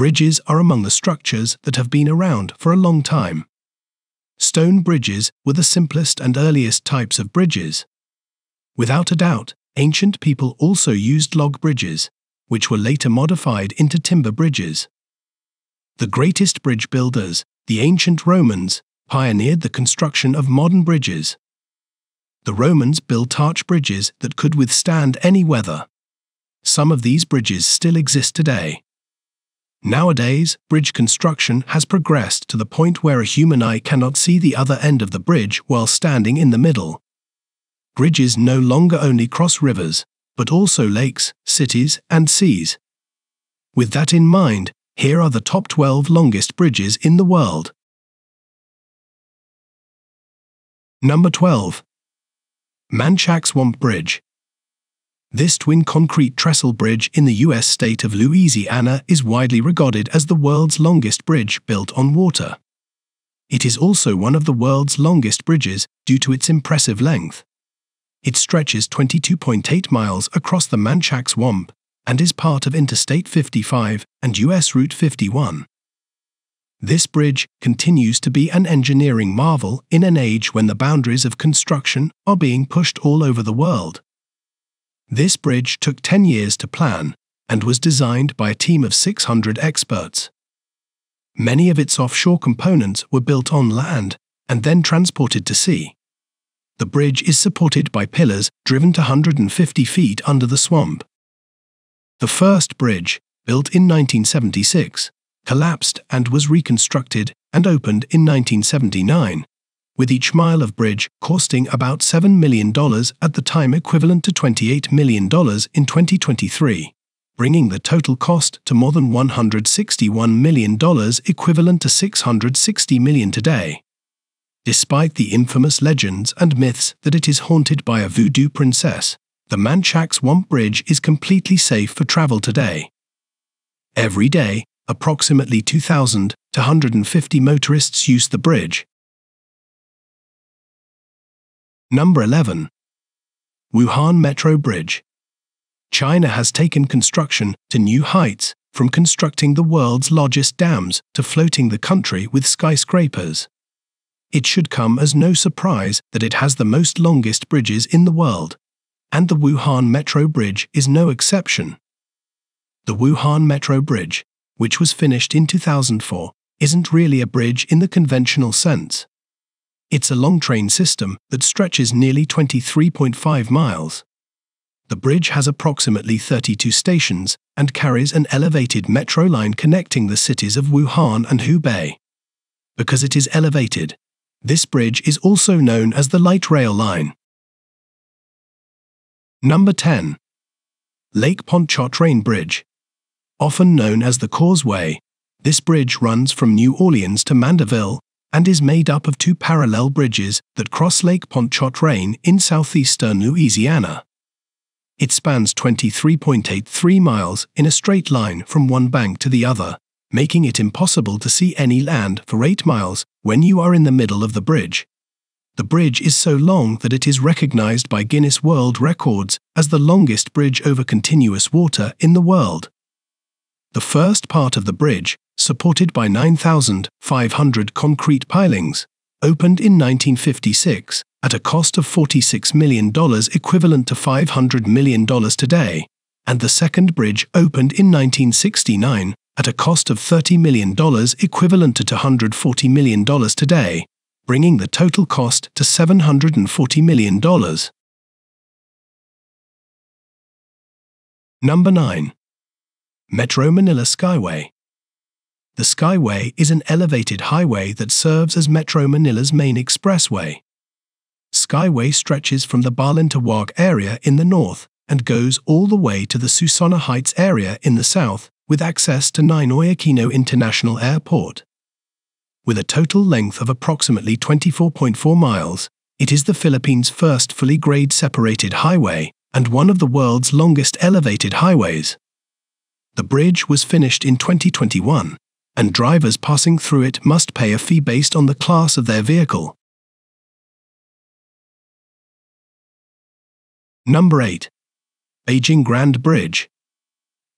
Bridges are among the structures that have been around for a long time. Stone bridges were the simplest and earliest types of bridges. Without a doubt, ancient people also used log bridges, which were later modified into timber bridges. The greatest bridge builders, the ancient Romans, pioneered the construction of modern bridges. The Romans built arch bridges that could withstand any weather. Some of these bridges still exist today. Nowadays, bridge construction has progressed to the point where a human eye cannot see the other end of the bridge while standing in the middle. Bridges no longer only cross rivers, but also lakes, cities, and seas. With that in mind, here are the top 12 longest bridges in the world. Number 12. Manchac Swamp Bridge. This twin concrete trestle bridge in the U.S. state of Louisiana is widely regarded as the world's longest bridge built on water. It is also one of the world's longest bridges due to its impressive length. It stretches 22.8 miles across the Manchac Swamp and is part of Interstate 55 and U.S. Route 51. This bridge continues to be an engineering marvel in an age when the boundaries of construction are being pushed all over the world. This bridge took 10 years to plan and was designed by a team of 600 experts. Many of its offshore components were built on land and then transported to sea. The bridge is supported by pillars driven to 150 feet under the swamp. The first bridge, built in 1976, collapsed and was reconstructed and opened in 1979, with each mile of bridge costing about $7 million at the time equivalent to $28 million in 2023, bringing the total cost to more than $161 million equivalent to 660 million today. Despite the infamous legends and myths that it is haunted by a voodoo princess, the Manchac Swamp Bridge is completely safe for travel today. Every day, approximately 2,000 to 150 motorists use the bridge. Number 11. Wuhan Metro Bridge. China has taken construction to new heights, from constructing the world's largest dams to floating the country with skyscrapers. It should come as no surprise that it has the most longest bridges in the world, and the Wuhan Metro Bridge is no exception. The Wuhan Metro Bridge which was finished in 2004, isn't really a bridge in the conventional sense. It's a long train system that stretches nearly 23.5 miles. The bridge has approximately 32 stations and carries an elevated metro line connecting the cities of Wuhan and Hubei. Because it is elevated, this bridge is also known as the light rail line. Number 10. Lake Pontchartrain Bridge often known as the Causeway. This bridge runs from New Orleans to Mandeville and is made up of two parallel bridges that cross Lake Pontchartrain in southeastern Louisiana. It spans 23.83 miles in a straight line from one bank to the other, making it impossible to see any land for 8 miles when you are in the middle of the bridge. The bridge is so long that it is recognized by Guinness World Records as the longest bridge over continuous water in the world. The first part of the bridge, supported by 9,500 concrete pilings, opened in 1956 at a cost of $46 million equivalent to $500 million today, and the second bridge opened in 1969 at a cost of $30 million equivalent to $240 million today, bringing the total cost to $740 million. Number 9. Metro Manila Skyway. The Skyway is an elevated highway that serves as Metro Manila's main expressway. Skyway stretches from the Balintawak area in the north and goes all the way to the Susana Heights area in the south with access to Ninoy Aquino International Airport. With a total length of approximately 24.4 miles, it is the Philippines' first fully grade separated highway and one of the world's longest elevated highways. The bridge was finished in 2021, and drivers passing through it must pay a fee based on the class of their vehicle. Number 8. Beijing Grand Bridge.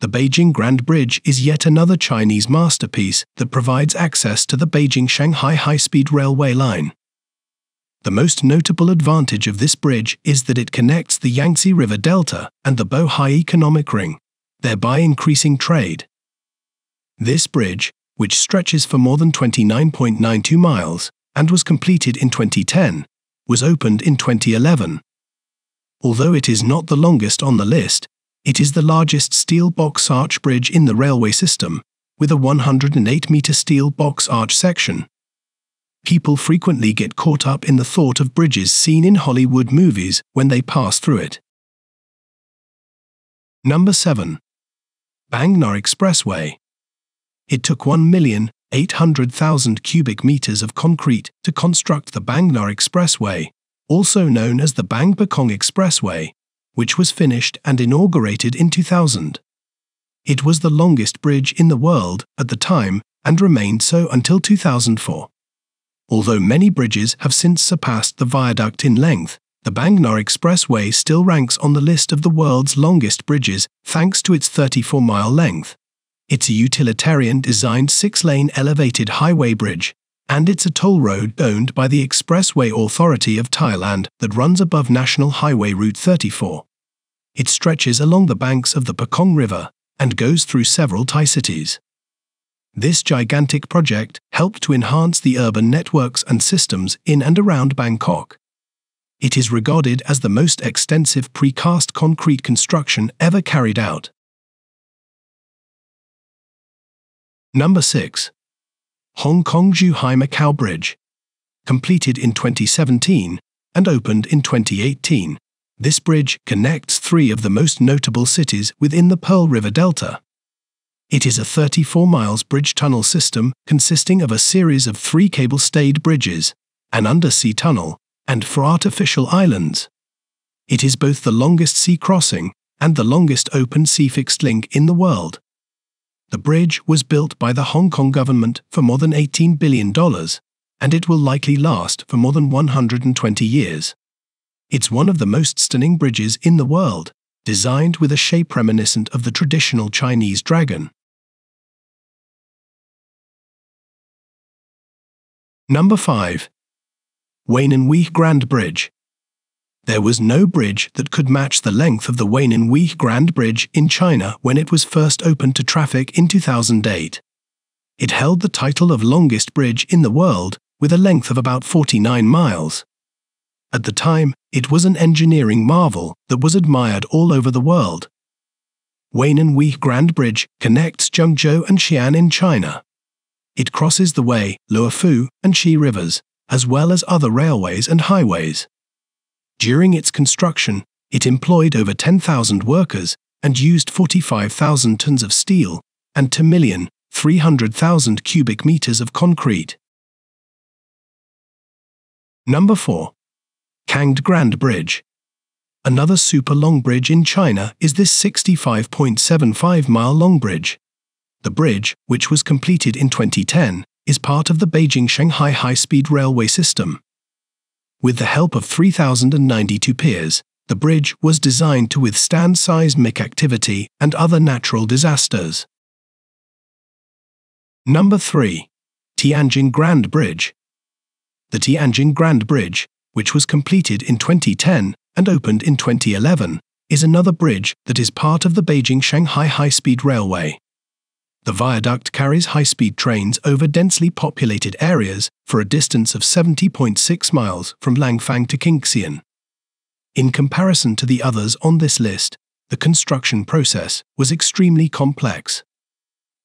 The Beijing Grand Bridge is yet another Chinese masterpiece that provides access to the Beijing-Shanghai high-speed railway line. The most notable advantage of this bridge is that it connects the Yangtze River Delta and the Bohai Economic Ring, thereby increasing trade. This bridge, which stretches for more than 29.92 miles and was completed in 2010, was opened in 2011. Although it is not the longest on the list, it is the largest steel box arch bridge in the railway system, with a 108 metre steel box arch section. People frequently get caught up in the thought of bridges seen in Hollywood movies when they pass through it. Number 7. Bang Na Expressway. It took 1,800,000 cubic meters of concrete to construct the Bang Na Expressway, also known as the Bang Expressway, which was finished and inaugurated in 2000. It was the longest bridge in the world at the time and remained so until 2004. Although many bridges have since surpassed the viaduct in length, the Bang Na Expressway still ranks on the list of the world's longest bridges thanks to its 34 mile length. It's a utilitarian designed six lane elevated highway bridge and it's a toll road owned by the Expressway Authority of Thailand that runs above National Highway Route 34. It stretches along the banks of the Pakong River and goes through several Thai cities. This gigantic project helped to enhance the urban networks and systems in and around Bangkok. It is regarded as the most extensive precast concrete construction ever carried out. Number 6. Hong Kong Zhuhai Macau Bridge. Completed in 2017 and opened in 2018, this bridge connects three of the most notable cities within the Pearl River Delta. It is a 34 miles bridge tunnel system consisting of a series of three cable-stayed bridges, an undersea tunnel, and four artificial islands. It is both the longest sea crossing and the longest open sea fixed link in the world. The bridge was built by the Hong Kong government for more than $18 billion, and it will likely last for more than 120 years. It's one of the most stunning bridges in the world, designed with a shape reminiscent of the traditional Chinese dragon. Number 5. Wei Grand Bridge. There was no bridge that could match the length of the Weinan Grand Bridge in China when it was first opened to traffic in 2008. It held the title of longest bridge in the world, with a length of about 49 miles. At the time, it was an engineering marvel that was admired all over the world. Weinan Grand Bridge connects Zhengzhou and Xi'an in China. It crosses the Wei, Luofu, and Qi rivers, as well as other railways and highways. During its construction, it employed over 10,000 workers and used 45,000 tons of steel and 2,300,000 cubic meters of concrete. Number 4. Cangde Grand Bridge. Another super long bridge in China is this 65.75 mile long bridge. The bridge, which was completed in 2010, is part of the Beijing Shanghai high speed railway system. With the help of 3,092 piers, the bridge was designed to withstand seismic activity and other natural disasters. Number 3. Tianjin Grand Bridge. The Tianjin Grand Bridge, which was completed in 2010 and opened in 2011, is another bridge that is part of the Beijing Shanghai High Speed Railway. The viaduct carries high-speed trains over densely populated areas for a distance of 70.6 miles from Langfang to Qingxian. In comparison to the others on this list, the construction process was extremely complex.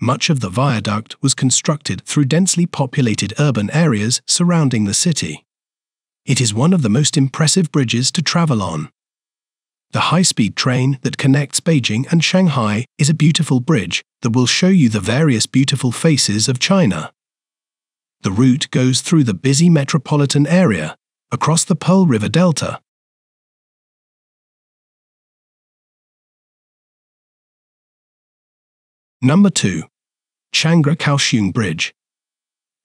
Much of the viaduct was constructed through densely populated urban areas surrounding the city. It is one of the most impressive bridges to travel on. The high-speed train that connects Beijing and Shanghai is a beautiful bridge that will show you the various beautiful faces of China. The route goes through the busy metropolitan area, across the Pearl River Delta. Number 2. Changhua Kaohsiung Bridge.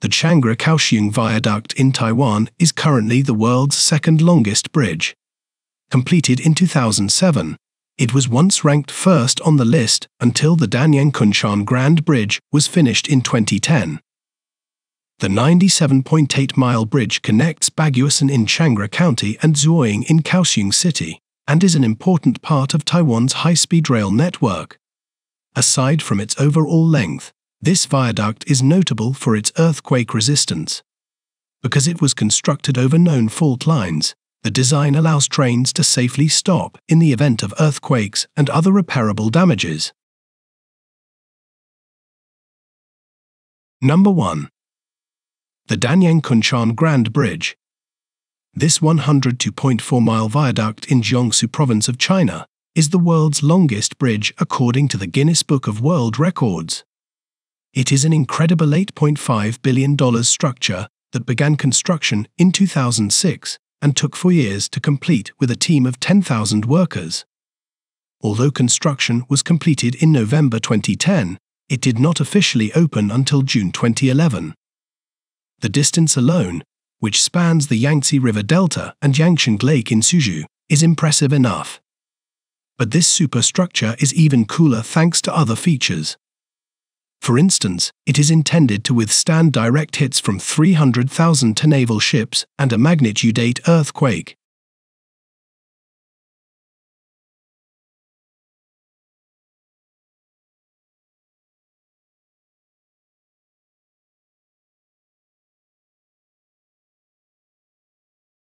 The Changhua Kaohsiung Viaduct in Taiwan is currently the world's second longest bridge completed in 2007, It was once ranked first on the list until the Danyang Kunshan Grand Bridge was finished in 2010. The 97.8 mile bridge connects Baguashan in Changhua County and Zuoying in Kaohsiung City and is an important part of Taiwan's high speed rail network. Aside from its overall length, this viaduct is notable for its earthquake resistance. Because it was constructed over known fault lines, the design allows trains to safely stop in the event of earthquakes and other repairable damages. Number 1. The Danyang Kunshan Grand Bridge. This 102.4 mile viaduct in Jiangsu province of China is the world's longest bridge according to the Guinness Book of World Records. It is an incredible $8.5 billion structure that began construction in 2006 and took four years to complete with a team of 10,000 workers. Although construction was completed in November 2010, it did not officially open until June 2011. The distance alone, which spans the Yangtze River Delta and Yangcheng Lake in Suzhou, is impressive enough. But this superstructure is even cooler thanks to other features. For instance, it is intended to withstand direct hits from 300,000 ton naval ships and a magnitude 8 earthquake.